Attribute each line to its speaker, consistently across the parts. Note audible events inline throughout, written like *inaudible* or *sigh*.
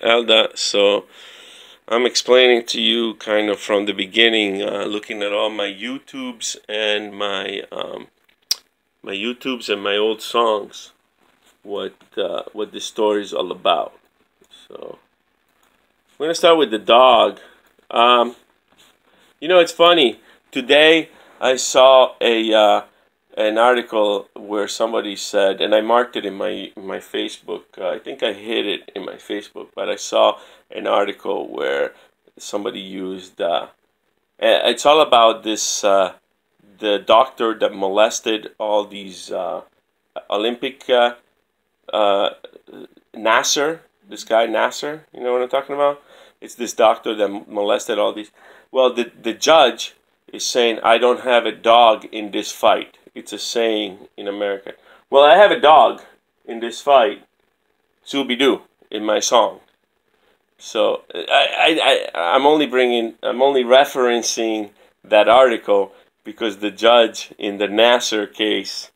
Speaker 1: Elda. So I'm explaining to you kind of from the beginning, uh, looking at all my YouTubes and my um, my YouTubes and my old songs, what uh, what this story is all about. So we're gonna start with the dog. Um, you know, it's funny. Today I saw a uh, an article where somebody said, and I marked it in my my Facebook. Uh, I think I hid it in my Facebook, but I saw an article where somebody used. Uh, it's all about this uh, the doctor that molested all these uh, Olympic uh, uh, Nassar. This guy Nassar, you know what I'm talking about? It's this doctor that molested all these. Well, the the judge is saying, "I don't have a dog in this fight." It's a saying in America. Well, I have a dog in this fight, Scooby Doo, in my song. So I, I, I, I'm only bringing, I'm only referencing that article because the judge in the Nassar case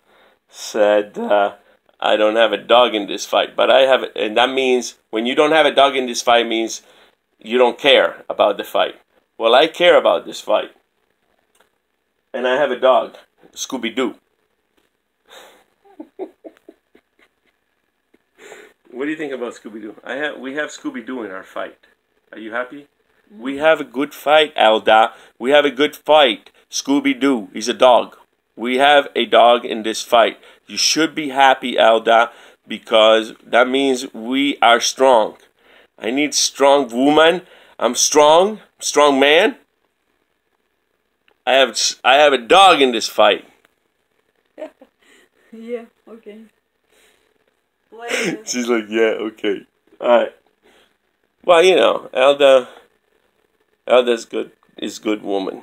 Speaker 1: said, uh, I don't have a dog in this fight. But I have, and that means when you don't have a dog in this fight means you don't care about the fight. Well, I care about this fight. And I have a dog. Scooby Doo. what do you think about Scooby Doo? I have we have Scooby Doo in our fight. Are you happy? Mm-hmm. We have a good fight, Alda. We have a good fight. Scooby Doo. He's a dog. We have a dog in this fight. You should be happy, Alda, because that means we are strong. I need strong woman. I'm strong, strong man. I have I have a dog in this fight. *laughs*
Speaker 2: yeah. Okay.
Speaker 1: She's like, yeah, okay, all right. Well, you know, Elda, Elda's good is good woman,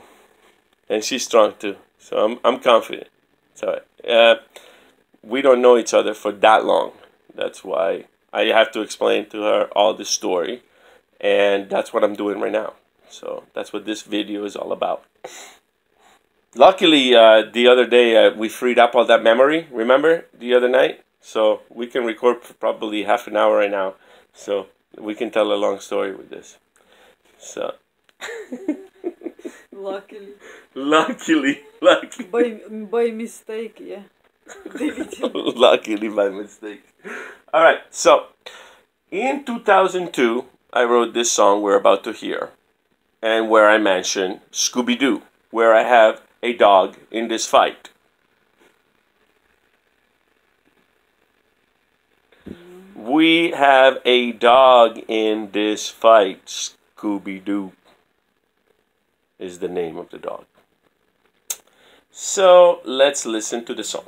Speaker 1: and she's strong too. So I'm I'm confident. So uh, we don't know each other for that long. That's why I have to explain to her all the story, and that's what I'm doing right now. So that's what this video is all about. Luckily, uh, the other day uh, we freed up all that memory. Remember the other night, so we can record probably half an hour right now. So we can tell a long story with this. So. *laughs*
Speaker 2: luckily.
Speaker 1: Luckily, luckily.
Speaker 2: By by mistake, yeah. *laughs*
Speaker 1: luckily by mistake. All right, so in 2002, I wrote this song we're about to hear, and where I mention Scooby Doo, where I have a dog in this fight. We have a dog in this fight. Scooby Doo is the name of the dog. So let's listen to the song.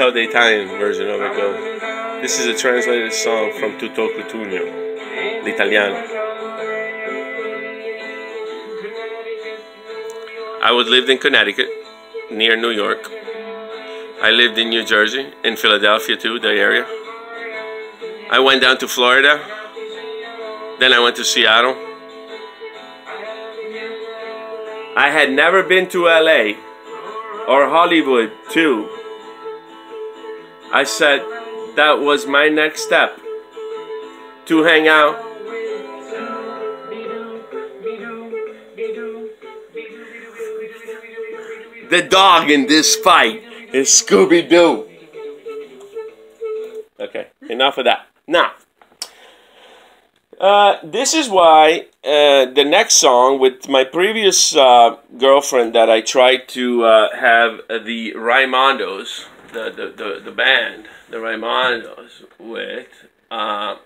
Speaker 1: How the Italian version of it goes. This is a translated song from Toto Cutugno, l'Italiano. I would lived in Connecticut, near New York. I lived in New Jersey, in Philadelphia too, the area. I went down to Florida. Then I went to Seattle. I had never been to LA or Hollywood too. I said that was my next step to hang out. The dog in this fight is Scooby Doo. Okay, enough of that. Now, uh, this is why uh, the next song with my previous uh, girlfriend that I tried to uh, have the Raimondos, the, the, the, the band, the Raimondos, with. Uh,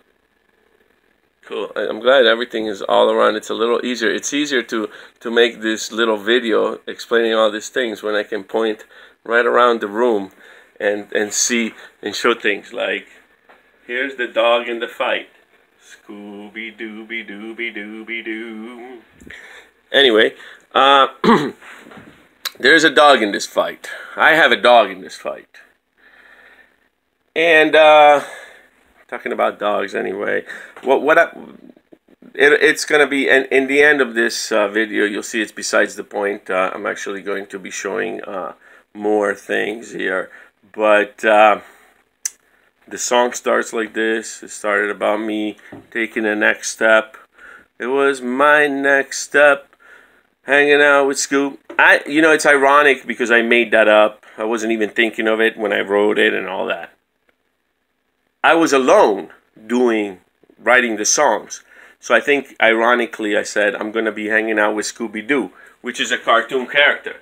Speaker 1: cool. I'm glad everything is all around. It's a little easier. It's easier to, to make this little video explaining all these things when I can point right around the room and, and see and show things like here's the dog in the fight. Scooby Dooby Dooby Dooby Doo. Anyway, uh, *clears throat* there's a dog in this fight. I have a dog in this fight. And uh, talking about dogs anyway. What what I, it, it's gonna be and in the end of this uh, video you'll see it's besides the point. Uh, I'm actually going to be showing uh, more things here, but. Uh, the song starts like this. It started about me taking the next step. It was my next step, hanging out with Scoop. I, you know, it's ironic because I made that up. I wasn't even thinking of it when I wrote it and all that. I was alone doing, writing the songs. So I think, ironically, I said I'm going to be hanging out with Scooby Doo, which is a cartoon character,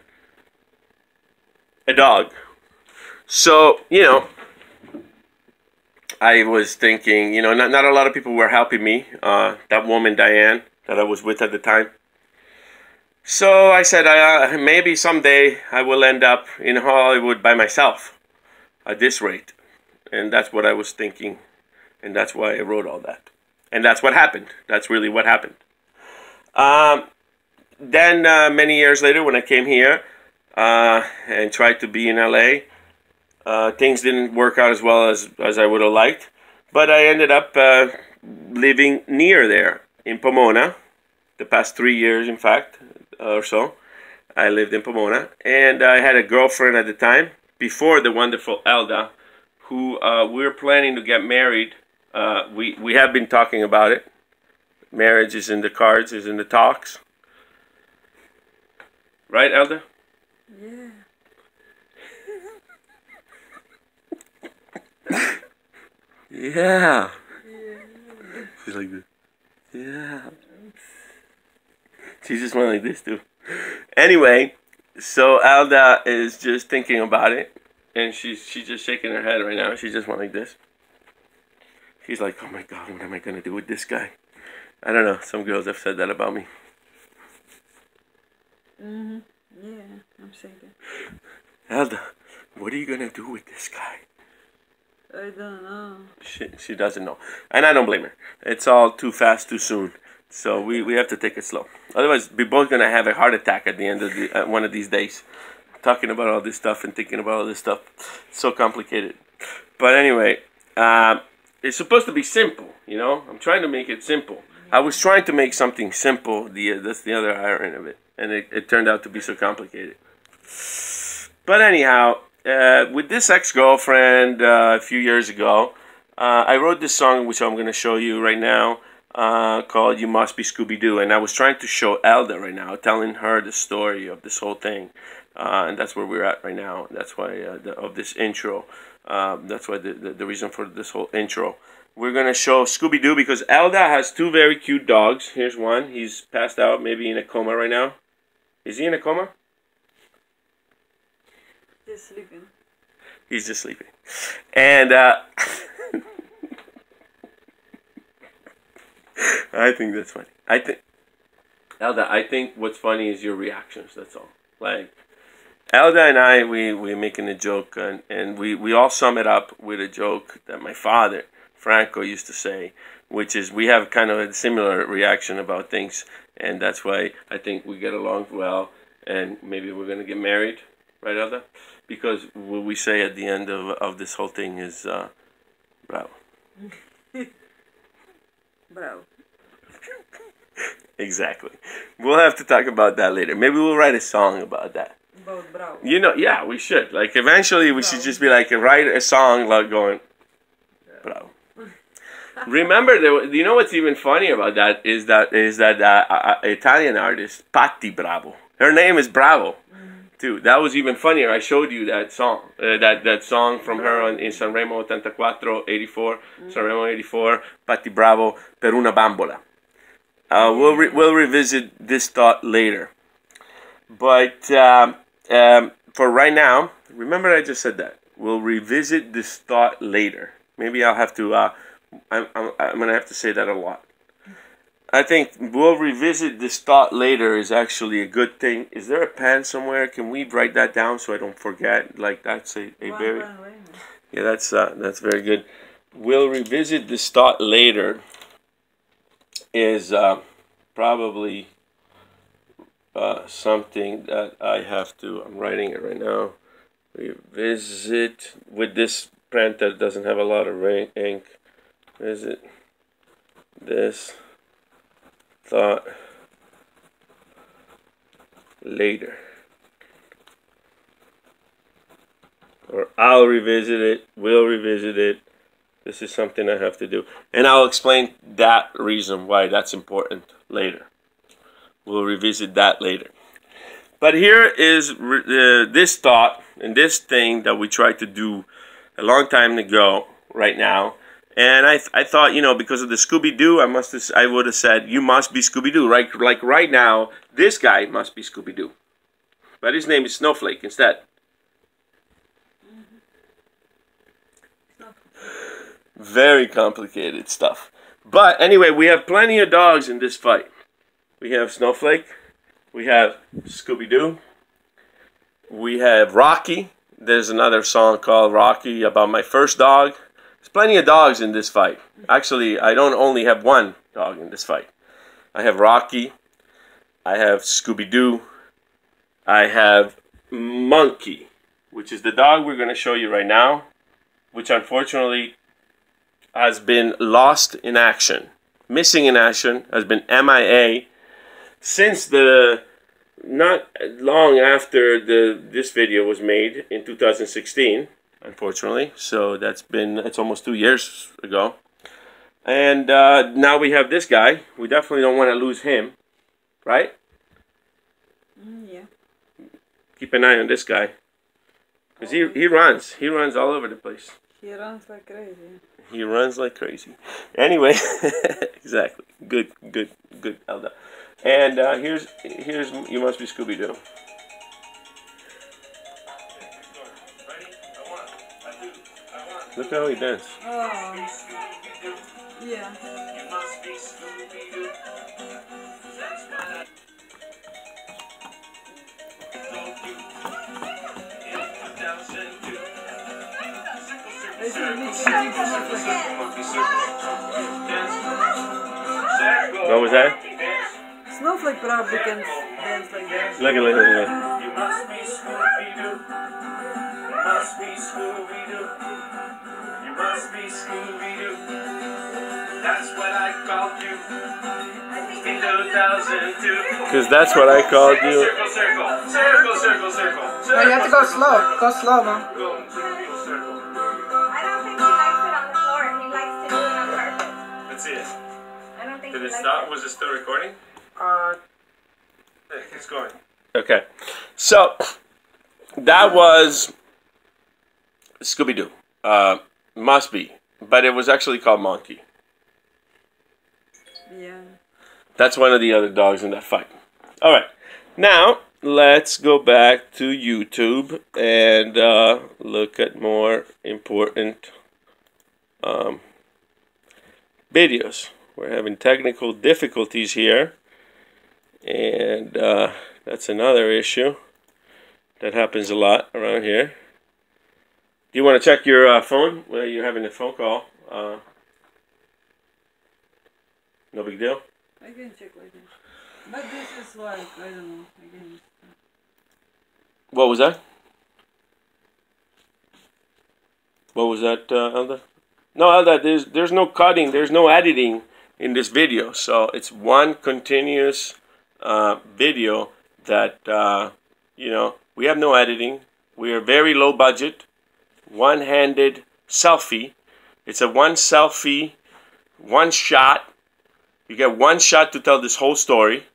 Speaker 1: a dog. So, you know, I was thinking, you know, not, not a lot of people were helping me. Uh, that woman, Diane, that I was with at the time. So I said, uh, maybe someday I will end up in Hollywood by myself at this rate. And that's what I was thinking. And that's why I wrote all that. And that's what happened. That's really what happened. Um, then, uh, many years later, when I came here uh, and tried to be in LA, uh, things didn't work out as well as, as I would have liked, but I ended up uh, living near there in Pomona. The past three years, in fact, or so, I lived in Pomona, and I had a girlfriend at the time before the wonderful Elda, who uh, we were planning to get married. Uh, we we have been talking about it. Marriage is in the cards, is in the talks. Right, Elda?
Speaker 2: Yeah. *laughs*
Speaker 1: Yeah. *laughs* She's like this. Yeah. She's just went like this too. Anyway, so Alda is just thinking about it, and she's she's just shaking her head right now. She just went like this. She's like, "Oh my God, what am I gonna do with this guy?" I don't know. Some girls have said that about me.
Speaker 2: Mm-hmm. Yeah, I'm saying that.
Speaker 1: Alda, what are you gonna do with this guy?
Speaker 2: I don't know.
Speaker 1: She, she doesn't know. And I don't blame her. It's all too fast, too soon. So we, we have to take it slow. Otherwise, we're both going to have a heart attack at the end of the, uh, one of these days. Talking about all this stuff and thinking about all this stuff. It's so complicated. But anyway, uh, it's supposed to be simple, you know? I'm trying to make it simple. I was trying to make something simple. The, uh, that's the other irony of it. And it, it turned out to be so complicated. But anyhow, uh, with this ex-girlfriend uh, a few years ago, uh, I wrote this song, which I'm going to show you right now, uh, called "You Must Be Scooby Doo," and I was trying to show Elda right now, telling her the story of this whole thing, uh, and that's where we're at right now. That's why uh, the, of this intro. Um, that's why the, the the reason for this whole intro. We're gonna show Scooby Doo because Elda has two very cute dogs. Here's one. He's passed out, maybe in a coma right now. Is he in a coma?
Speaker 2: Just sleeping.
Speaker 1: He's just sleeping. And *laughs* uh, I think that's funny. I think Elda, I think what's funny is your reactions, that's all. Like Elda and I we we're making a joke and, and we, we all sum it up with a joke that my father, Franco, used to say, which is we have kind of a similar reaction about things and that's why I think we get along well and maybe we're gonna get married, right Elda? because what we say at the end of, of this whole thing is uh, bravo. *laughs*
Speaker 2: Bravo.
Speaker 1: Exactly. We'll have to talk about that later. Maybe we'll write a song about that.
Speaker 2: About bravo.
Speaker 1: You know, yeah, we should. Like eventually, we should just be like write a song like going, bravo. Remember, there, you know what's even funny about that is that is that uh, uh, Italian artist Patti Bravo. Her name is Bravo. too. That was even funnier. I showed you that song, uh, that that song from her on, in Sanremo 84, 84, Sanremo 84, Patti Bravo, Per una bambola. Uh, we'll re- we'll revisit this thought later, but um, um, for right now, remember I just said that we'll revisit this thought later. Maybe I'll have to. Uh, I'm, I'm I'm gonna have to say that a lot. I think we'll revisit this thought later is actually a good thing. Is there a pen somewhere? Can we write that down so I don't forget? Like that's a, a very
Speaker 2: right now.
Speaker 1: yeah, that's uh, that's very good. We'll revisit this thought later. Is uh, probably uh, something that I have to. I'm writing it right now. Revisit with this print that doesn't have a lot of ink. Visit this thought later. Or I'll revisit it, we'll revisit it. This is something I have to do. And I'll explain that reason why that's important later. We'll revisit that later. But here is uh, this thought and this thing that we tried to do a long time ago, right now. And I, I thought, you know, because of the Scooby Doo, I must have, I would have said, you must be Scooby Doo. Right, like right now, this guy must be Scooby Doo. But his name is Snowflake instead. Very complicated stuff. But anyway, we have plenty of dogs in this fight. We have Snowflake. We have Scooby Doo. We have Rocky. There's another song called Rocky about my first dog. There's plenty of dogs in this fight. Actually, I don't only have one dog in this fight. I have Rocky. I have Scooby Doo. I have Monkey, which is the dog we're going to show you right now, which unfortunately has been lost in action, missing in action, has been MIA since the not long after the this video was made in 2016 unfortunately. So that's been it's almost two years ago. And uh, now we have this guy. We definitely don't want to lose him right?
Speaker 2: Mm, yeah.
Speaker 1: keep an eye on this guy. Because he, he runs. He runs all over the place.
Speaker 2: He runs like crazy.
Speaker 1: He runs like crazy anyway *laughs* exactly good good good Elda and uh, here's here's you must be Scooby-Doo Look how he dances.
Speaker 2: Oh. Yeah.
Speaker 1: What was that?
Speaker 2: Snowflake probably can dance like that.
Speaker 1: Look at look at look.
Speaker 3: You must be Scooby-Doo. You must be Scooby-Doo. You must be Scooby-Doo. That's what I called you in 2002.
Speaker 1: Because that's what I called you.
Speaker 3: Circle, circle, circle, circle, circle.
Speaker 4: No, you have to go slow. Go slow, man.
Speaker 3: Go
Speaker 5: don't think
Speaker 1: Did
Speaker 5: he
Speaker 1: it
Speaker 5: likes
Speaker 1: stop?
Speaker 5: it.
Speaker 1: Was it still recording?
Speaker 4: Uh,
Speaker 1: It's going. Okay. So that was Scooby Doo. Uh, must be. But it was actually called Monkey.
Speaker 2: Yeah.
Speaker 1: That's one of the other dogs in that fight. All right. Now, let's go back to YouTube and uh, look at more important um, videos. We're having technical difficulties here, and uh, that's another issue that happens a lot around here. Do you want to check your uh, phone? Well, you're having a phone call. Uh, no big deal.
Speaker 2: I can check like this. But this is like, I don't know. I can.
Speaker 1: What was that? What was that, uh, Elda? No, Elda, there's there's no cutting, there's no editing in this video, so it's one continuous uh, video that uh, you know we have no editing. We are very low budget, one-handed selfie. It's a one selfie, one shot. You get one shot to tell this whole story.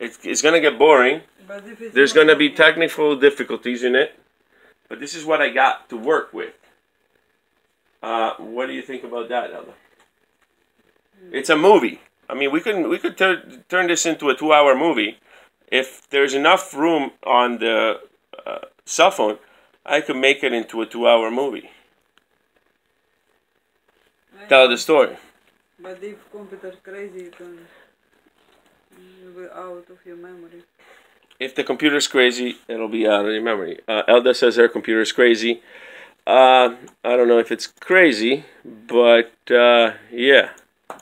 Speaker 1: It's, it's gonna get boring.
Speaker 2: But
Speaker 1: There's going to be technical difficulties in it, but this is what I got to work with. Uh, what do you think about that, Ella? It's a movie. I mean, we can we could tur- turn this into a two-hour movie. If there's enough room on the uh, cell phone, I could make it into a two-hour movie.
Speaker 2: I
Speaker 1: Tell
Speaker 2: know,
Speaker 1: the story.
Speaker 2: But if computer crazy, you can you will out of your memory.
Speaker 1: If the computer's crazy, it'll be out of your memory. Uh, Elda says her computer's crazy. Uh, I don't know if it's crazy, but uh, yeah,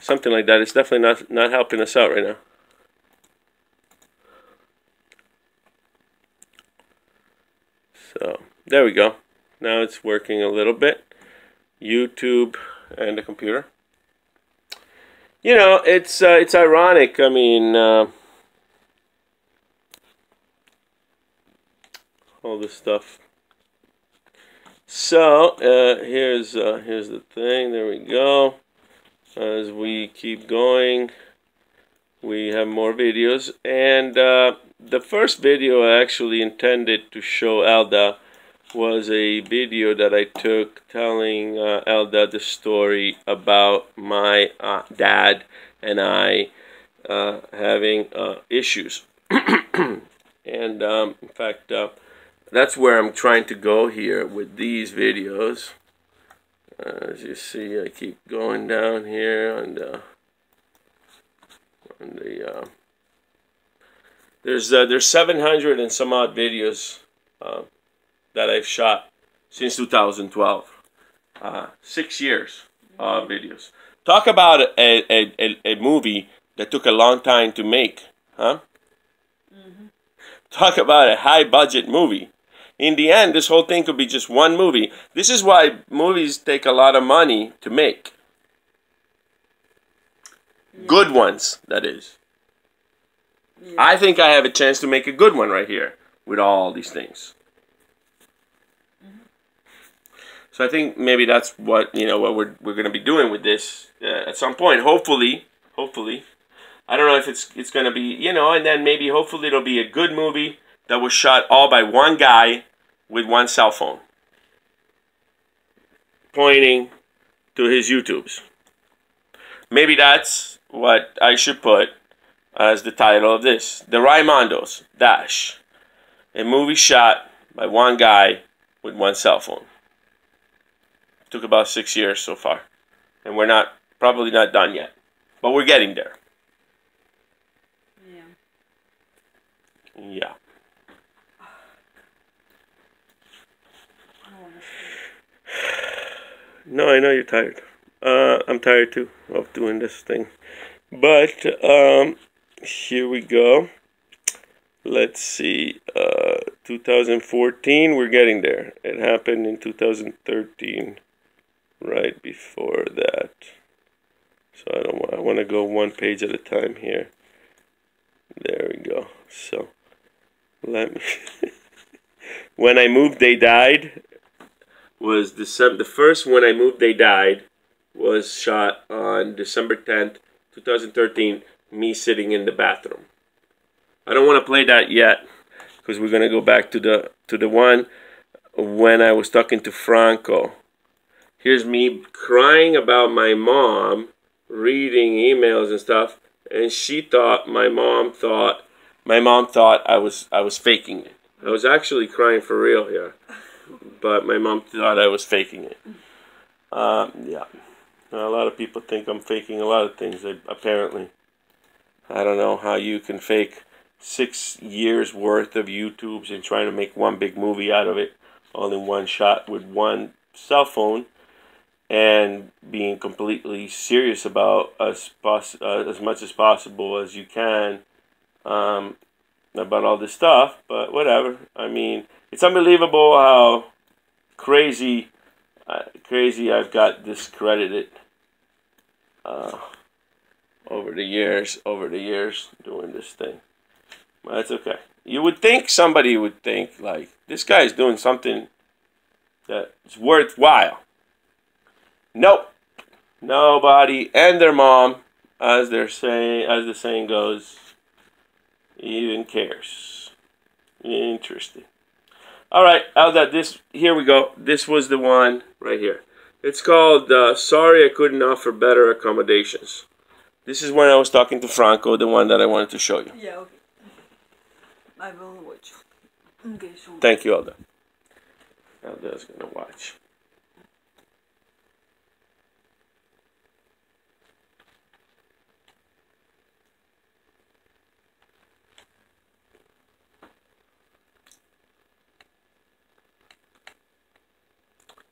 Speaker 1: something like that. It's definitely not not helping us out right now. So there we go. Now it's working a little bit. YouTube and the computer. You know, it's uh, it's ironic. I mean. Uh, all this stuff. So uh, here's uh, here's the thing. There we go. As we keep going, we have more videos, and uh, the first video I actually intended to show Elda was a video that I took telling uh, Elda the story about my uh, dad and I uh, having uh, issues. *clears throat* and um, in fact, uh, that's where I'm trying to go here with these videos. Uh, as you see, I keep going down here the on the. Uh, there's uh, there's 700 and some odd videos uh, that I've shot since 2012. Uh, six years of videos. Talk about a, a, a, a movie that took a long time to make, huh? Talk about a high budget movie in the end, this whole thing could be just one movie. This is why movies take a lot of money to make. Good ones, that is.
Speaker 2: Yeah.
Speaker 1: I think I have a chance to make a good one right here with all these things. So I think maybe that's what you know what we're we're going to be doing with this uh, at some point. Hopefully, hopefully, I don't know if it's it's going to be you know, and then maybe hopefully it'll be a good movie that was shot all by one guy with one cell phone pointing to his YouTubes. Maybe that's what I should put as the title of this The Raimondos Dash. A movie shot by one guy with one cell phone. Took about six years so far. And we're not, probably not done yet. But we're getting there.
Speaker 2: Yeah.
Speaker 1: Yeah.
Speaker 2: I wanna sleep.
Speaker 1: No, I know you're tired. Uh, I'm tired too of doing this thing. But um, here we go. Let's see. Uh, 2014, we're getting there. It happened in 2013, right before that. So I don't. I want to go one page at a time here. There we go. So let me. *laughs* when I moved, they died was December. The first when I moved, they died was shot on December tenth, two thousand thirteen. Me sitting in the bathroom. I don't want to play that yet because we're gonna go back to the to the one when I was talking to Franco. Here's me crying about my mom reading emails and stuff, and she thought my mom thought my mom thought I was I was faking it. I was actually crying for real here but my mom thought I was faking it. Um, yeah, a lot of people think I'm faking a lot of things. Apparently, I don't know how you can fake six years worth of YouTubes and trying to make one big movie out of it, all in one shot with one cell phone, and being completely serious about as poss- uh, as much as possible as you can um, about all this stuff. But whatever. I mean, it's unbelievable how crazy, uh, crazy I've got discredited uh, over the years, over the years doing this thing. But that's okay. You would think somebody would think like this guy is doing something that's worthwhile. Nope, nobody and their mom, as they're saying, as the saying goes, even cares. Interesting. All right, Alda, this here we go. This was the one right here. It's called uh, "Sorry I Couldn't Offer Better Accommodations." This is when I was talking to Franco, the one that I wanted to show you.
Speaker 2: Yeah, okay. I will watch. Okay, so.
Speaker 1: Thank you, Alda. Alda's gonna watch.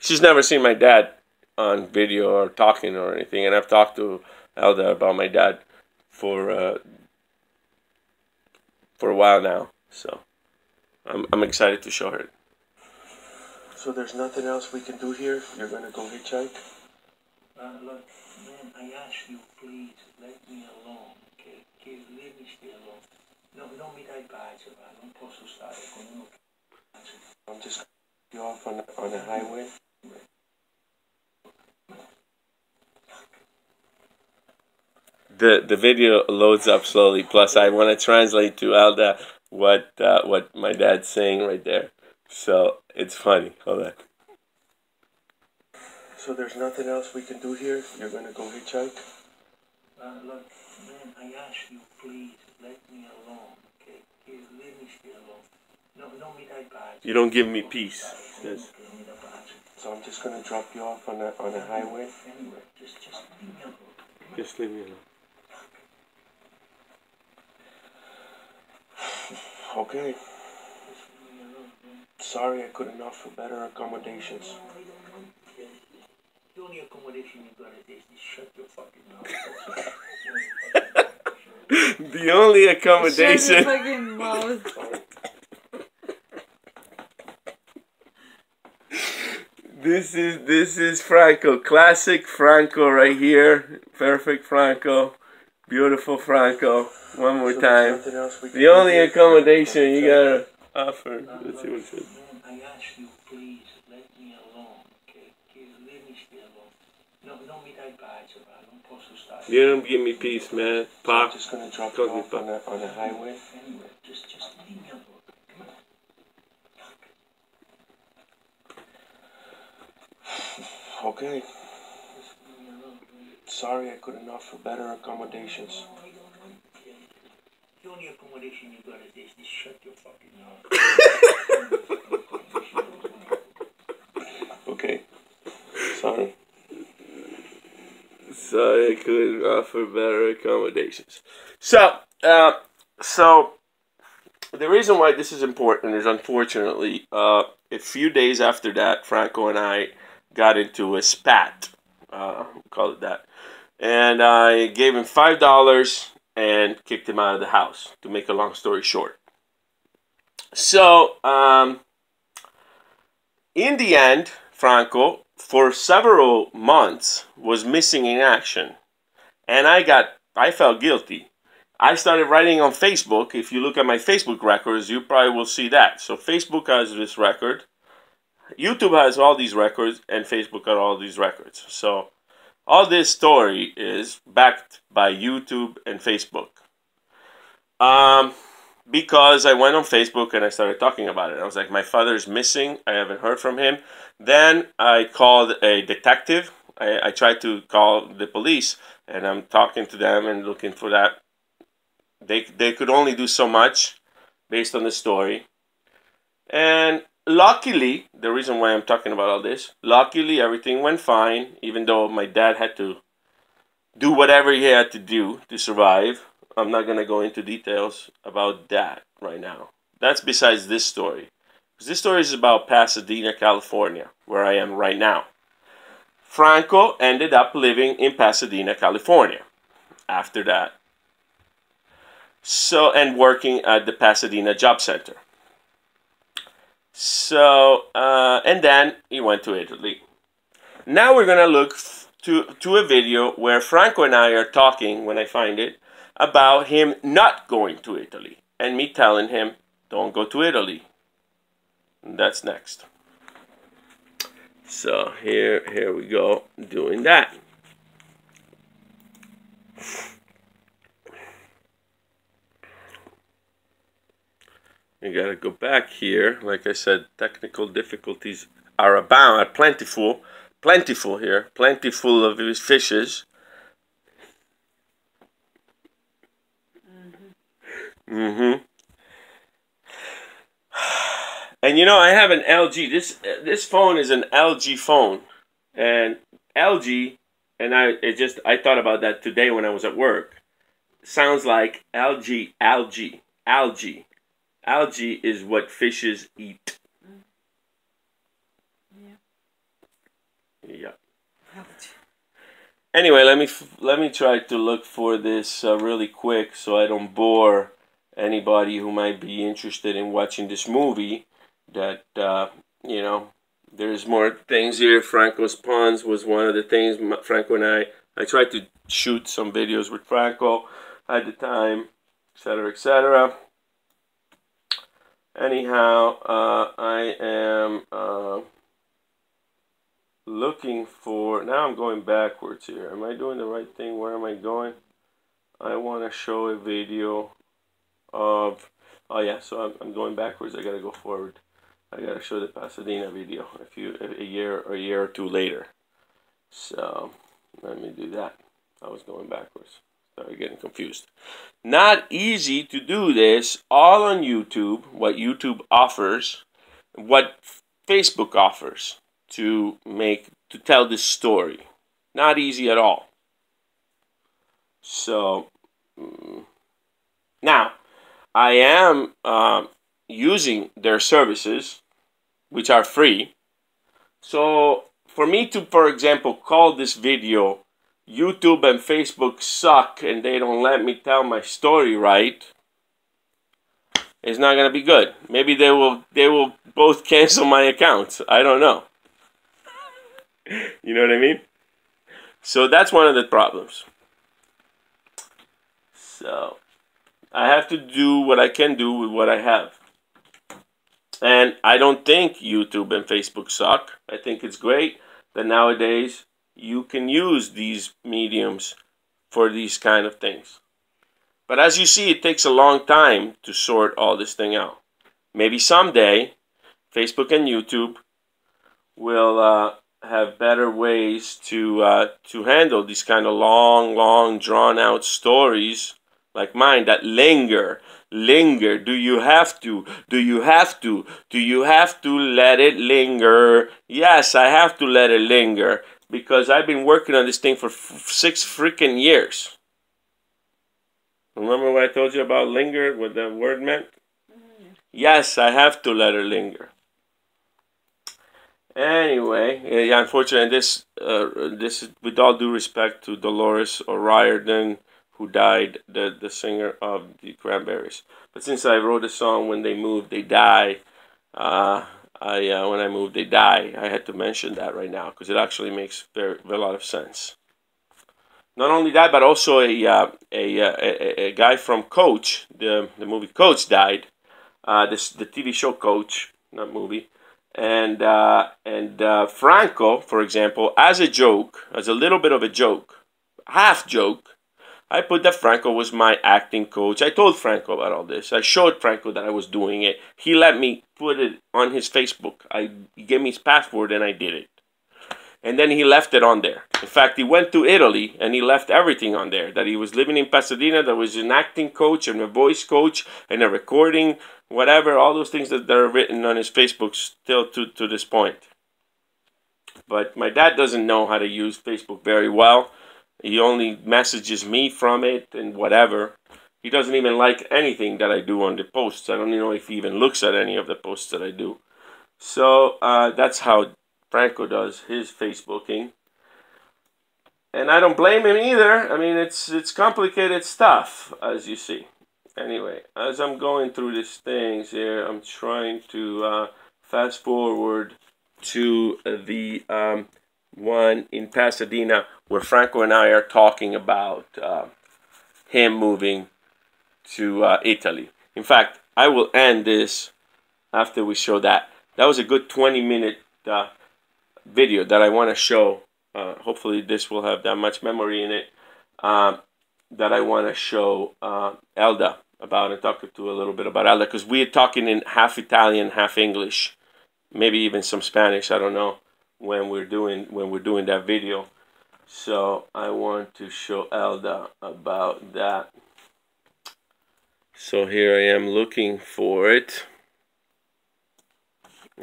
Speaker 1: She's never seen my dad on video or talking or anything, and I've talked to Alda about my dad for uh, for a while now. So I'm I'm excited to show her. So there's nothing else we can do here. You're gonna go hitchhike.
Speaker 6: Uh, look, man, I ask you, please, let me alone, okay? Okay, leave me stay alone. No, non mi dai pace, va, non posso stare con uno che...
Speaker 1: I'm just you off on on the highway. The the video loads up slowly. Plus, I want to translate to Alda what uh, what my dad's saying right there. So it's funny. Hold on. So there's nothing else we can do here. You're gonna go hitchhike.
Speaker 6: Uh, look, man, I ask you, please, let me alone, okay? Okay, leave me alone. No, non mi dai pace.
Speaker 1: You don't give me peace.
Speaker 6: Yes.
Speaker 1: Yes. So I'm just gonna drop you off on the on the highway.
Speaker 6: Anyway, just, just leave me alone.
Speaker 1: Just leave me alone. Okay.
Speaker 6: Just leave me alone, man.
Speaker 1: Sorry I couldn't offer better accommodations.
Speaker 6: No, I don't want to. The only accommodation you got is this. Shut your fucking mouth. *laughs*
Speaker 1: the only
Speaker 2: Shut your
Speaker 1: accommodation.
Speaker 2: fucking mouth. *laughs*
Speaker 1: This is this is Franco, classic Franco right here. Perfect Franco, beautiful Franco. One more time. The only accommodation you gotta offer. Let's see what it says.
Speaker 6: I ask you, please, let me alone, okay? Okay, leave me alone. No, non mi dai pace, va, non posso stare.
Speaker 1: You don't give me peace, man. Pop.
Speaker 7: just gonna drop you off on the on the highway.
Speaker 6: Anyway, just, just leave me alone. Come on.
Speaker 7: Okay.
Speaker 6: Just leave me alone, man.
Speaker 7: Sorry I couldn't offer better accommodations.
Speaker 6: No, I don't want to. The only accommodation you got is this. Shut your fucking mouth. *laughs*
Speaker 7: Okay. Sorry.
Speaker 1: Sorry, I couldn't offer better accommodations. So, uh, so the reason why this is important is unfortunately, uh, a few days after that, Franco and I got into a spat. Uh, call it that, and I gave him five dollars and kicked him out of the house. To make a long story short, so um, in the end, Franco for several months was missing in action. And i got i felt guilty. I started writing on facebook. If you look at my facebook records you probably will see that. So facebook has this record youtube has all these records and facebook got all these records so all this story is backed by youtube and facebook um, because i went on facebook and i started talking about it i was like my father's missing i haven't heard from him then I called a detective. I, I tried to call the police, and I'm talking to them and looking for that. They they could only do so much, based on the story. And luckily, the reason why I'm talking about all this, luckily everything went fine. Even though my dad had to do whatever he had to do to survive. I'm not gonna go into details about that right now. That's besides this story. This story is about Pasadena, California, where I am right now. Franco ended up living in Pasadena, California after that. So, and working at the Pasadena Job Center. So, uh, and then he went to Italy. Now we're going to look to, to a video where Franco and I are talking, when I find it, about him not going to Italy and me telling him, don't go to Italy. And that's next. So here, here we go, doing that. I gotta go back here. Like I said, technical difficulties are abound, are plentiful, plentiful here, plentiful of these fishes. Mm-hmm. *sighs* And you know, I have an LG. This this phone is an LG phone, and LG, and I it just I thought about that today when I was at work. Sounds like algae, algae, algae. Algae is what fishes eat. Yeah. Anyway, let me f- let me try to look for this uh, really quick so I don't bore anybody who might be interested in watching this movie. That uh, you know, there's more things here. Franco's Ponds was one of the things. M- Franco and I I tried to shoot some videos with Franco at the time, etc., etc. Anyhow, uh, I am. Uh, looking for now I'm going backwards here. Am I doing the right thing? Where am I going? I want to show a video of oh yeah so I'm, I'm going backwards. I gotta go forward. I gotta show the Pasadena video a few a year a year or two later. So let me do that. I was going backwards sorry getting confused not easy to do this all on YouTube what YouTube offers what Facebook offers to make to tell this story. Not easy at all. So mm, now I am um, using their services, which are free. So for me to, for example, call this video YouTube and Facebook suck and they don't let me tell my story right, it's not gonna be good. Maybe they will they will both cancel my account. I don't know. *laughs* you know what I mean? So that's one of the problems. So I have to do what I can do with what I have. And I don't think YouTube and Facebook suck. I think it's great that nowadays you can use these mediums for these kind of things. But as you see, it takes a long time to sort all this thing out. Maybe someday Facebook and YouTube will uh, have better ways to uh, to handle these kind of long, long, drawn out stories like mine that linger, linger. Do you have to? Do you have to? Do you have to let it linger? Yes, I have to let it linger because I've been working on this thing for f- six freaking years. Remember what I told you about linger? What that word meant? Yes, I have to let it linger. Anyway, yeah, unfortunately, this uh, this with all due respect to Dolores O'Riordan, who died, the the singer of the Cranberries. But since I wrote a song when they move, they die. Uh, I uh, when I move, they die. I had to mention that right now because it actually makes very, a lot of sense. Not only that, but also a uh, a, a, a guy from Coach, the the movie Coach died. Uh, this the TV show Coach, not movie and uh, and uh, Franco, for example, as a joke, as a little bit of a joke, half joke, I put that Franco was my acting coach. I told Franco about all this. I showed Franco that I was doing it. He let me put it on his Facebook. I he gave me his password and I did it. And then he left it on there. In fact, he went to Italy and he left everything on there. That he was living in Pasadena, that was an acting coach and a voice coach and a recording whatever, all those things that, that are written on his Facebook still to, to this point. But my dad doesn't know how to use Facebook very well. He only messages me from it and whatever. He doesn't even like anything that I do on the posts. I don't even know if he even looks at any of the posts that I do. So uh, that's how Franco does his Facebooking. And I don't blame him either. I mean, it's it's complicated stuff, as you see anyway, as I'm going through these things here, I'm trying to uh, fast forward to the um, one in Pasadena where Franco and I are talking about uh, him moving to uh, Italy. In fact, I will end this after we show that. That was a good 20 minute uh, video that I want to show. Uh, hopefully, this will have that much memory in it. Um, that I want to show uh, Elda about and talk to a little bit about Alda because we're talking in half Italian, half English, maybe even some Spanish. I don't know when we're doing when we're doing that video. So I want to show Alda about that. So here I am looking for it.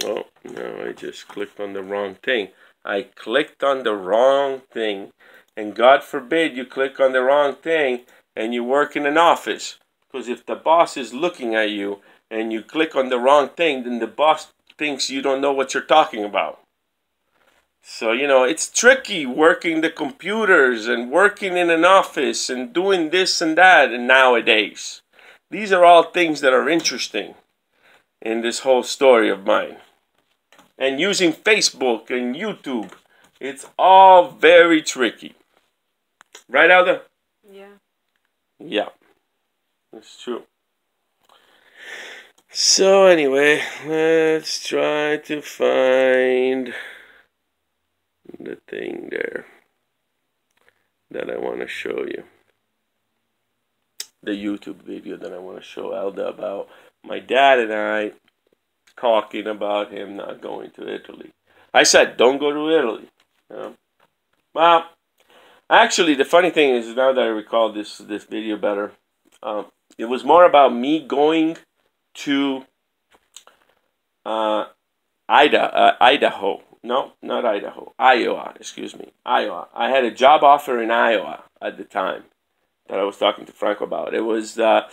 Speaker 1: Oh, no, I just clicked on the wrong thing. I clicked on the wrong thing. And God forbid you click on the wrong thing and you work in an office. Because if the boss is looking at you and you click on the wrong thing, then the boss thinks you don't know what you're talking about. So, you know, it's tricky working the computers and working in an office and doing this and that and nowadays. These are all things that are interesting in this whole story of mine. And using Facebook and YouTube, it's all very tricky. Right, Alda?
Speaker 2: Yeah.
Speaker 1: Yeah, that's true. So, anyway, let's try to find the thing there that I want to show you. The YouTube video that I want to show Alda about my dad and I talking about him not going to Italy. I said, don't go to Italy. You Well, actually, the funny thing is, now that I recall this this video better, um, it was more about me going to uh, Ida, uh, Idaho. No, not Idaho. Iowa, excuse me. Iowa. I had a job offer in Iowa at the time that I was talking to Franco about. It was uh,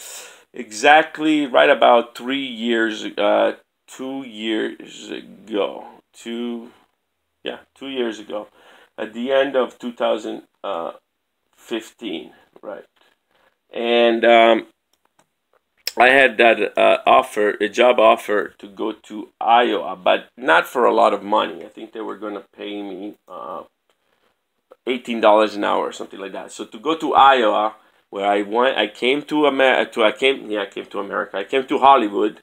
Speaker 1: exactly right about three years, uh, two years ago. Two, yeah, two years ago. At the end of 2015, right. And um, I had that uh, offer, a job offer to go to Iowa, but not for a lot of money. I think they were going to pay me uh, $18 an hour or something like that. So to go to Iowa, where I went, I came to America. To I came, yeah, I came to America. I came to Hollywood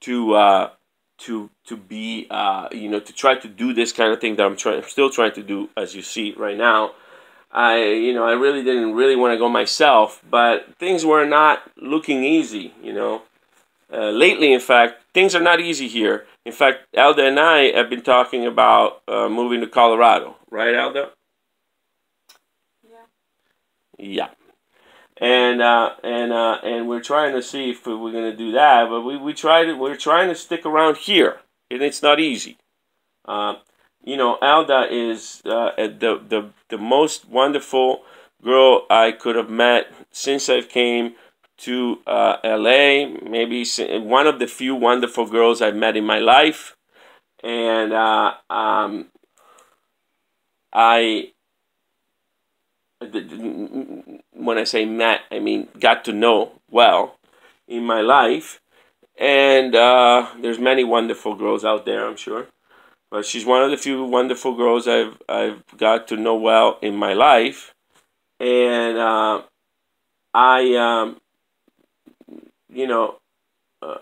Speaker 1: to uh, to to be, uh, you know, to try to do this kind of thing that I'm trying, I'm still trying to do, as you see right now. I, you know, I really didn't really want to go myself, but things were not looking easy, you know. Uh, lately, in fact, things are not easy here. In fact, Alda and I have been talking about uh, moving to Colorado, right, Alda?
Speaker 2: Yeah.
Speaker 1: Yeah and uh, and uh, and we're trying to see if we're going to do that. But we we try to we're trying to stick around here, and it's not easy. You know, Alda is uh, the the the most wonderful girl I could have met since I came to uh, LA. Maybe one of the few wonderful girls I've met in my life, and uh, um, I when I say met, I mean got to know well in my life. And uh, there's many wonderful girls out there, I'm sure. But she's one of the few wonderful girls I've I've got to know well in my life. And uh, I, um, you know, uh,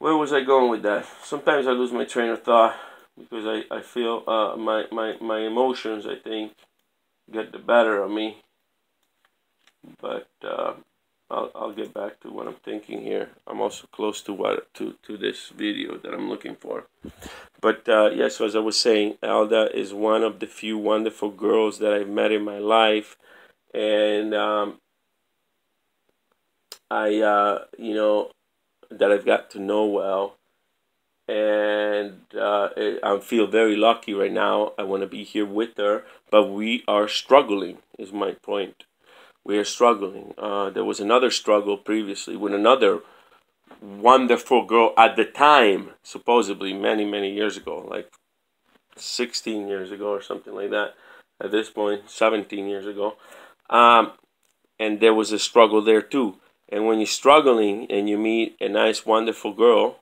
Speaker 1: where was I going with that? Sometimes I lose my train of thought because I, I feel uh, my, my, my emotions, I think, get the better of me. But uh, I'll, I'll get back to what I'm thinking here. I'm also close to what to, to this video that I'm looking for. But uh, yes, as I was saying, Alda is one of the few wonderful girls that I've met in my life. And um, I, uh, you know, that I've got to know well and uh, I feel very lucky right now. I want to be here with her, but we are struggling. Is my point. We are struggling. Uh, there was another struggle previously with another wonderful girl at the time, supposedly many many years ago, like sixteen years ago or something like that. At this point, seventeen years ago, um, and there was a struggle there too. And when you're struggling and you meet a nice, wonderful girl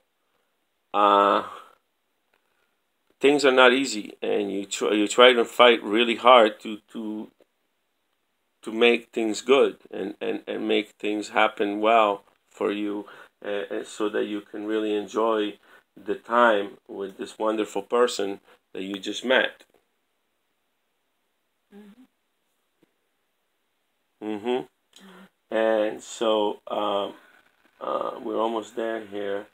Speaker 1: uh, things are not easy, and you try you try to fight really hard to to to make things good and and and make things happen well for you, uh, so that you can really enjoy the time with this wonderful person that you just met. Mhm. Mhm. and so um, uh, we're almost there here,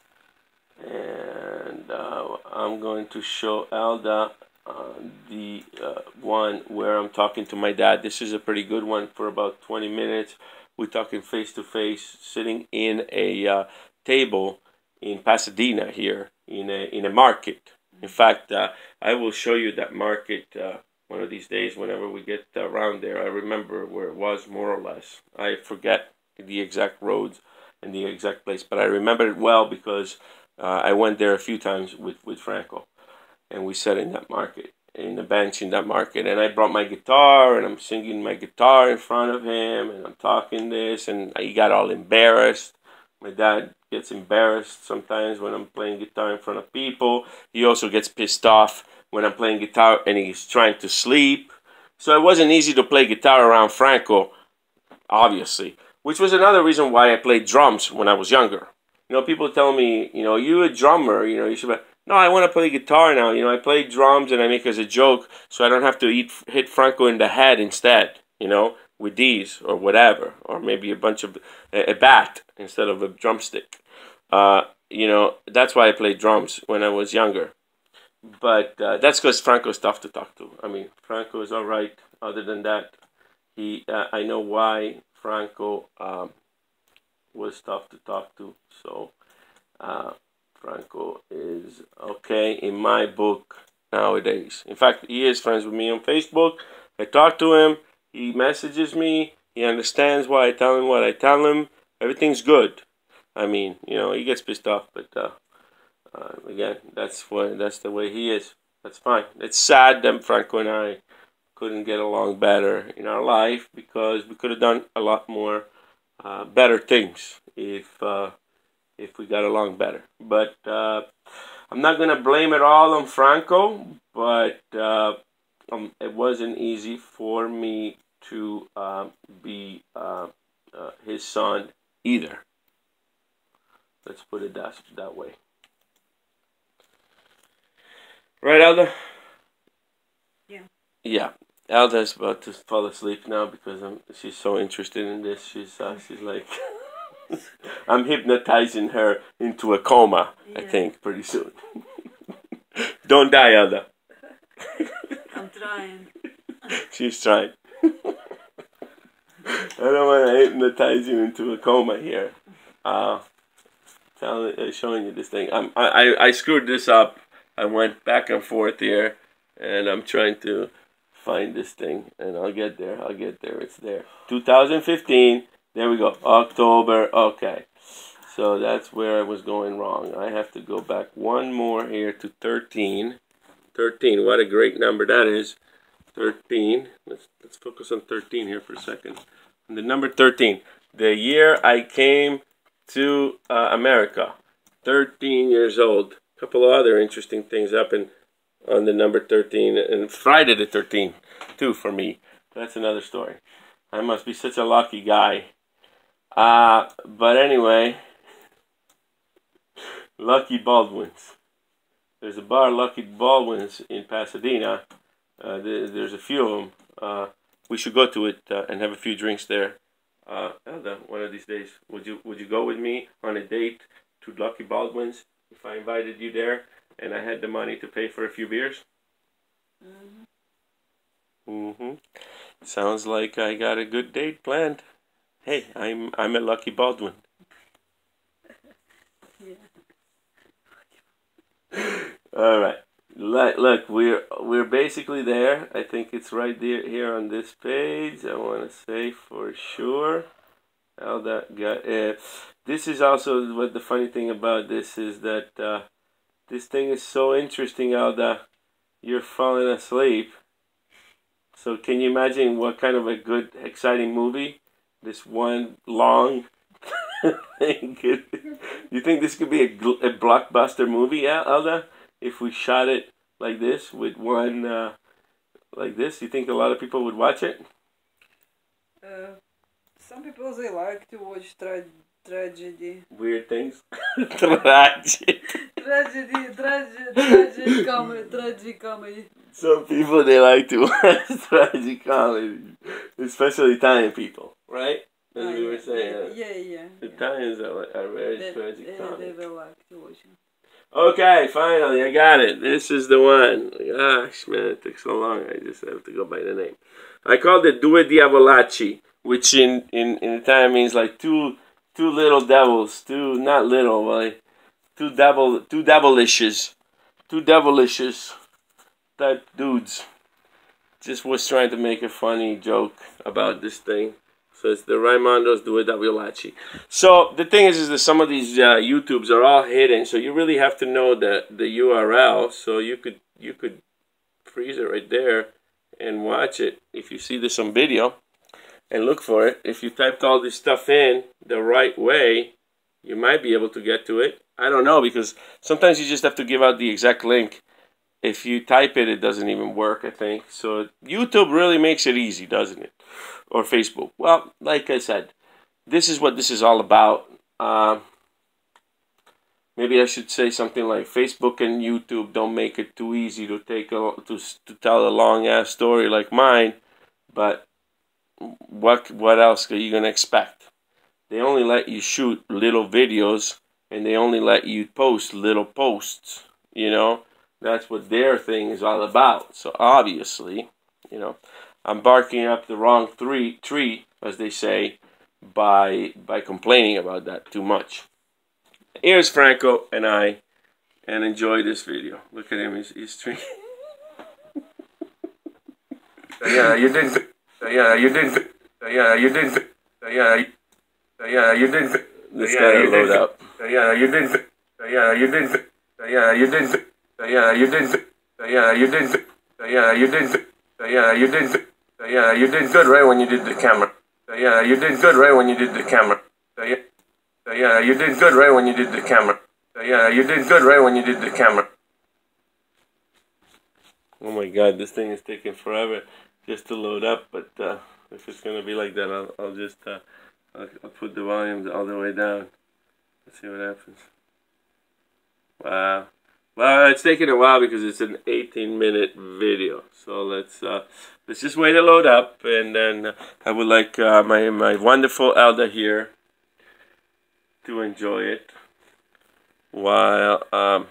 Speaker 1: and uh, I'm going to show Elda uh, the uh, one where I'm talking to my dad. This is a pretty good one for about 20 minutes. We're talking face to face, sitting in a uh, table in Pasadena here in a in a market. In fact, uh, I will show you that market uh, one of these days whenever we get around there. I remember where it was more or less. I forget the exact roads and the exact place, but I remember it well because I went there a few times with with Franco, and we sat in that market in the bench in that market and I brought my guitar and I'm singing my guitar in front of him and I'm talking this and he got all embarrassed. My dad gets embarrassed sometimes when I'm playing guitar in front of people. He also gets pissed off when I'm playing guitar and he's trying to sleep. So it wasn't easy to play guitar around Franco, obviously, which was another reason why I played drums when I was younger. You know, people tell me, you know, you a drummer, you know, you should. No, I want to play guitar now. You know, I play drums and I make as a joke, so I don't have to eat, hit Franco in the head instead. You know, with these or whatever, or maybe a bunch of a, a bat instead of a drumstick. Uh, you know, that's why I played drums when I was younger. But uh, that's because Franco's tough to talk to. I mean, Franco is all right. Other than that, he uh, I know why Franco um, was tough to talk to. So. Franco is okay in my book nowadays. In fact, he is friends with me on Facebook. I talk to him. He messages me. He understands why I tell him what I tell him. Everything's good. I mean, you know, he gets pissed off, but uh, uh, again, that's what that's the way he is. That's fine. It's sad that Franco and I couldn't get along better in our life because we could have done a lot more uh, better things if uh, if we got along better. But uh, I'm not going to blame it all on Franco, but uh, um, it wasn't easy for me to uh, be uh, uh, his son either. Let's put it that, that way. Right, Elda?
Speaker 2: Yeah.
Speaker 1: Yeah. Elda's about to fall asleep now because I'm, she's so interested in this. She's uh, she's like *laughs* *laughs* I'm hypnotizing her into a coma, I think, pretty soon. *laughs* Don't die, Elda.
Speaker 2: I'm trying. *laughs*
Speaker 1: She's trying. I don't want to hypnotize you into a coma here. Uh, tell, uh, showing you this thing. I'm, I, I, I screwed this up. I went back and forth here, and I'm trying to find this thing, and I'll get there. I'll get there. It's there. 2015. There we go. October. Okay. So that's where I was going wrong. I have to go back one more here to 13. 13. What a great number that is. 13. Let's let's focus on 13 here for a second. And the number 13. The year I came to uh, America. 13 years old. A couple other interesting things happened on the number 13 and Friday the 13th too for me. That's another story. I must be such a lucky guy. Uh, but anyway, Lucky Baldwin's. There's a bar, Lucky Baldwin's, in Pasadena. Uh, there, there's a few of them. Uh, we should go to it uh, and have a few drinks there. Uh, Elda, one of these days, would you would you go with me on a date to Lucky Baldwin's if I invited you there and I had the money to pay for a few beers? Mm-hmm. Sounds like I got a good date planned. Hey, I'm I'm a Lucky Baldwin. yeah. All right. Look, look, we're we're basically there. I think it's right there here on this page. I want to say for sure. How that guy. Uh, this is also what the funny thing about this is that uh, this thing is so interesting. Alda, you're falling asleep. So can you imagine what kind of a good, exciting movie this one long *laughs* thing could? You think this could be a, a blockbuster movie, Alda? If we shot it like this with one uh, like this, you think a lot of people would watch it?
Speaker 2: Uh, some people they like to watch tra- tragedy.
Speaker 1: Weird things. Tragic. *laughs*
Speaker 2: Tragedy, tragedy, tragic comedy, tragic comedy.
Speaker 1: Some people they like to *laughs* watch tragic comedy, especially Italian people, right? As we were saying.
Speaker 2: Yeah, yeah. yeah
Speaker 1: Italians Are, are very
Speaker 2: they,
Speaker 1: tragic
Speaker 2: they,
Speaker 1: to
Speaker 2: They like
Speaker 1: okay, finally, I got it. This is the one. Gosh, man, it took so long. I just have to go by the name. I called it Due Diavolacci, which in, in, in Italian means like two two little devils, two not little, but like two devil two devilishes, two devilishes type dudes. Just was trying to make a funny joke about this thing. So it's the Raimondo's Due Diavolacci. So the thing is, is that some of these uh, YouTubes are all hidden, so you really have to know the the URL. So you could you could freeze it right there and watch it if you see this on video, and look for it. If you typed all this stuff in the right way, you might be able to get to it. I don't know because sometimes you just have to give out the exact link. If you type it, it doesn't even work. I think so. YouTube really makes it easy, doesn't it? Or Facebook. Well, like I said, this is what this is all about. Uh, maybe I should say something like Facebook and YouTube don't make it too easy to take a, to to tell a long ass story like mine, but what what else are you gonna expect? They only let you shoot little videos and they only let you post little posts. You know, that's what their thing is all about. So obviously, you know, I'm barking up the wrong tree, tree as they say, by by complaining about that too much. Here's Franco and I, and enjoy this video. Look at him, he's, he's tree. *laughs* yeah, you did. Yeah, you did. Yeah, you did. Yeah, yeah, you did. This
Speaker 7: Yeah, you
Speaker 1: load up.
Speaker 7: Yeah, you did. Yeah, you did. Yeah, you did. Yeah, you did. Yeah, you did. Yeah, you did. Yeah, you did. Yeah, you did good right when you did the camera. Yeah, you did good right when you did the camera. Yeah, yeah, you did good right when you did the camera. Yeah, you did good right when you did the camera.
Speaker 1: Oh my god, this thing is taking forever just to load up, but uh, if it's gonna be like that, I'll, I'll just uh, I'll, I'll put the volumes all the way down. Let's see what happens. Wow. Well, it's taking a while because it's an 18 minute video. So let's uh, let's just wait to load up, and then I would like uh, my my wonderful Elda here to enjoy it while um,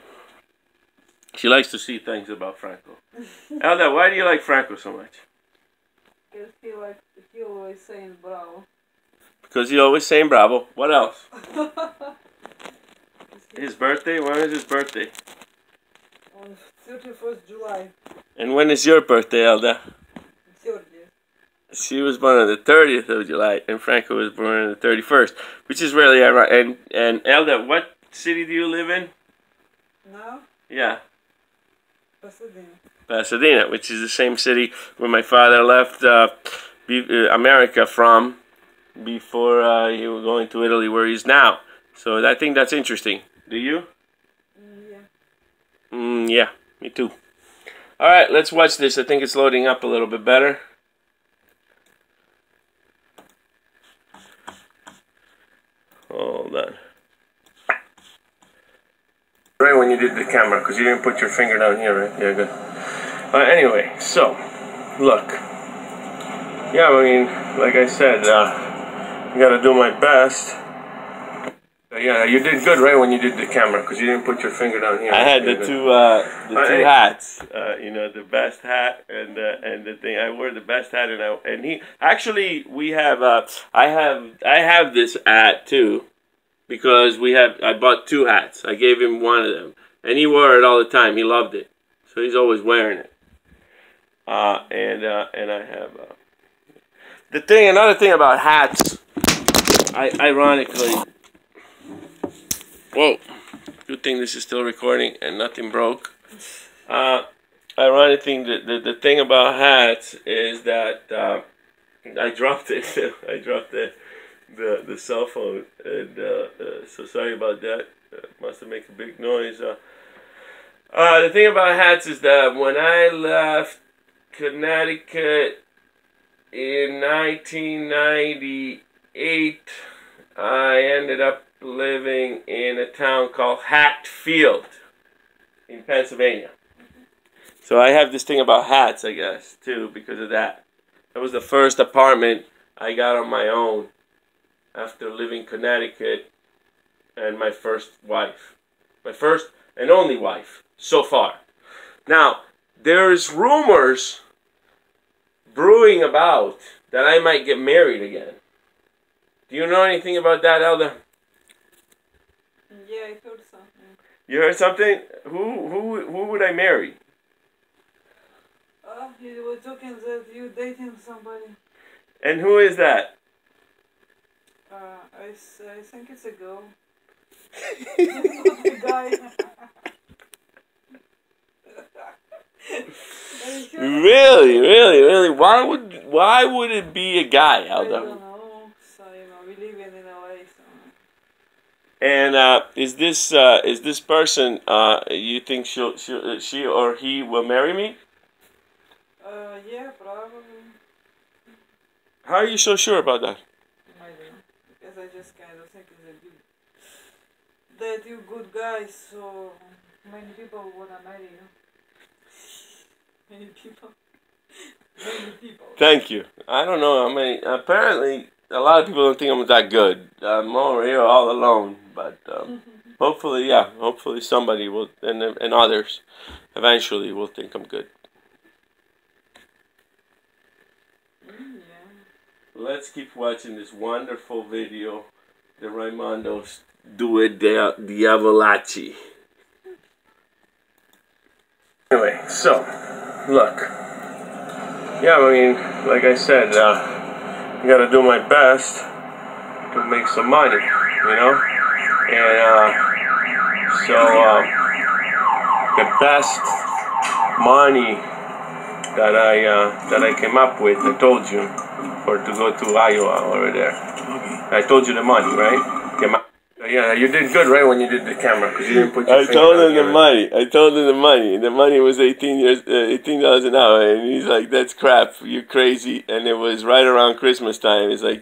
Speaker 1: she likes to see things about Franco. *laughs* Elda, why do you like Franco so much?
Speaker 2: Because he like he always saying bravo.
Speaker 1: Because he always saying bravo. What else? *laughs* His birthday? When is his birthday?
Speaker 2: On 31st July.
Speaker 1: And when is your birthday, Elda?
Speaker 2: 30th.
Speaker 1: She was born on the 30th of July, and Franco was born on the 31st, which is really ironic. And, and Elda, what city do you live in?
Speaker 2: Now,
Speaker 1: Yeah,
Speaker 2: Pasadena.
Speaker 1: Pasadena, which is the same city where my father left uh, uh, America from before uh, he was going to Italy, where he's now. So I think that's interesting. Do you?
Speaker 2: Mm, yeah.
Speaker 1: Me too. All right, let's watch this. I think it's loading up a little bit better. Hold on.
Speaker 7: Right when you did the camera, because you didn't put your finger down here, right? Yeah, good. Anyway, so, look. Yeah, I mean, like I said, uh, I gotta do my best. Uh, yeah, you did good right when you did the camera, because you didn't put your finger down here.
Speaker 1: I had the two uh, the
Speaker 7: Uh,
Speaker 1: two hats. Uh, you know, the best hat and uh, and the thing. I wore the best hat, and I and he actually we have. Uh, I have I have this hat too, because we have. I bought two hats. I gave him one of them, and he wore it all the time. He loved it, so he's always wearing it. Uh, and uh, and I have uh, the thing. Another thing about hats. I ironically. Whoa. Good thing this is still recording and nothing broke. Uh, ironic thing, the, the, the thing about hats is that uh, I dropped it. *laughs* I dropped the, the the cell phone, and uh, uh, so sorry about that. Uh, must have made a big noise. Uh, the thing about hats is that when I left Connecticut in 1998, I ended up living in a town called Hatfield in Pennsylvania. So I have this thing about hats, I guess, too, because of that. That was the first apartment I got on my own after living Connecticut and my first wife. My first and only wife so far. Now, there's rumors brewing about that I might get married again. Do you know anything about that, Elda?
Speaker 2: Yeah, I heard something.
Speaker 1: You heard something? Who who who would I marry?
Speaker 2: Ah, you were talking that you dating somebody.
Speaker 1: And who is that?
Speaker 2: Uh, I, s- I think it's a girl. A *laughs* *laughs* guy. Are you sure?
Speaker 1: Really, really, really. Why would why would it be a guy,
Speaker 2: I
Speaker 1: Elda?
Speaker 2: don't know. So, you know, we live in LA, so.
Speaker 1: And uh, is this uh, is this person? Uh, you think she'll, she'll she or he will marry me?
Speaker 2: Uh, yeah, probably.
Speaker 1: How are you so sure about that?
Speaker 2: I don't. Because I just kind of think a good. That you good guys, so many people wanna marry you. *laughs* Many people. *laughs* Many people.
Speaker 1: Thank you. I don't know how many. Apparently, a lot of people don't think I'm that good. I'm over here all alone, but um, *laughs* hopefully, yeah, hopefully somebody will, and and others, eventually will think I'm good.
Speaker 2: Mm, yeah.
Speaker 1: Let's keep watching this wonderful video. The Raimondos Due Dia- Diavolacci. Anyway, so look. Yeah, I mean, like I said, uh, I gotta do my best to make some money, you know? And uh, so uh, the best money that I uh, that I came up with, I told you, for to go to Iowa over there. I told you the money, right? Yeah, you did good, right, when you did the camera, because you didn't put your
Speaker 8: I told him the
Speaker 1: camera.
Speaker 8: money. I told him the money. The money was eighteen years, uh, eighteen dollars an hour, and he's like, "That's crap. You're crazy." And it was right around Christmas time. He's like,